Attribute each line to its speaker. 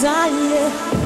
Speaker 1: desire